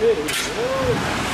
Good.